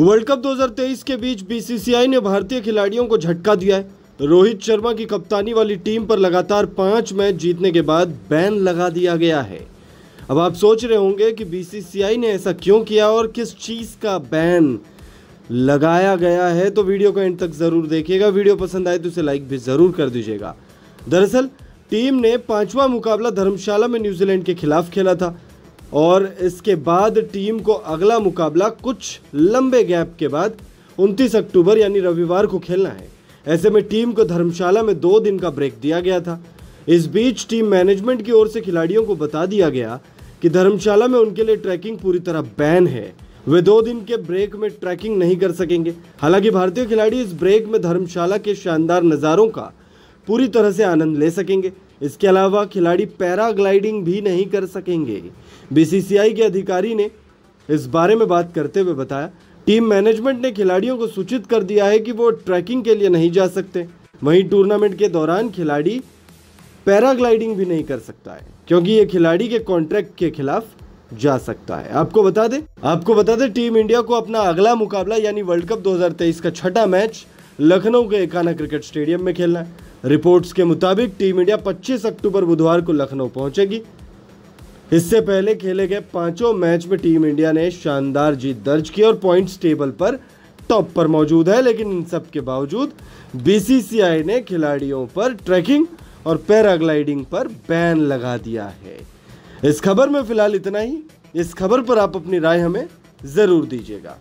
World cup 2023 के बीच BCCI ने भारतीय खिलाड़ियों को झटका दिया है। रोहित शर्मा की कप्तानी वाली टीम पर लगातार पाँच मैच जीतने के बाद बैन लगा दिया गया है। अब आप सोच रहे होंगे कि बीसीसीआई ने ऐसा क्यों किया और किस चीज़ का बैन लगाया गया है तो वीडियो को एंड तक ज़रूर देखिएगा। वीडियो पसंद आए तो उसे लाइक भी ज़रूर कर दीजिएगा। दरअसल, टीम ने पांचवा मुकाबला धर्मशाला में न्यूजीलैंड के खिलाफ खेला था। और इसके बाद टीम को अगला मुकाबला कुछ लंबे गैप के बाद 29 अक्टूबर यानी रविवार को खेलना है। ऐसे में टीम को धर्मशाला में दो दिन का ब्रेक दिया गया था। इस बीच टीम मैनेजमेंट की ओर से खिलाड़ियों को बता दिया गया कि धर्मशाला में उनके लिए ट्रैकिंग पूरी तरह बैन है। वे दो दिन के ब्रेक में ट्रैकिंग नहीं कर सकेंगे। हालाँकि भारतीय खिलाड़ी इस ब्रेक में धर्मशाला के शानदार नज़ारों का पूरी तरह से आनंद ले सकेंगे। इसके अलावा खिलाड़ी पैराग्लाइडिंग भी नहीं कर सकेंगे। बीसीसीआई के अधिकारी ने इस बारे में बात करते हुए बताया, टीम मैनेजमेंट ने खिलाड़ियों को सूचित कर दिया है कि वो ट्रैकिंग के लिए नहीं जा सकते। वहीं टूर्नामेंट के दौरान खिलाड़ी पैराग्लाइडिंग भी नहीं कर सकता है, क्योंकि ये खिलाड़ी के कॉन्ट्रैक्ट के खिलाफ जा सकता है। आपको बता दें, आपको बता दें, टीम इंडिया को अपना अगला मुकाबला, यानी वर्ल्ड कप 2023 का छठा मैच लखनऊ के एकाना क्रिकेट स्टेडियम में खेलना है। रिपोर्ट्स के मुताबिक टीम इंडिया 25 अक्टूबर बुधवार को लखनऊ पहुंचेगी। इससे पहले खेले गए पाँचों मैच में टीम इंडिया ने शानदार जीत दर्ज की और पॉइंट्स टेबल पर टॉप पर मौजूद है, लेकिन इन सब के बावजूद बीसीसीआई ने खिलाड़ियों पर ट्रैकिंग और पैराग्लाइडिंग पर बैन लगा दिया है। इस खबर में फ़िलहाल इतना ही। इस खबर पर आप अपनी राय हमें ज़रूर दीजिएगा।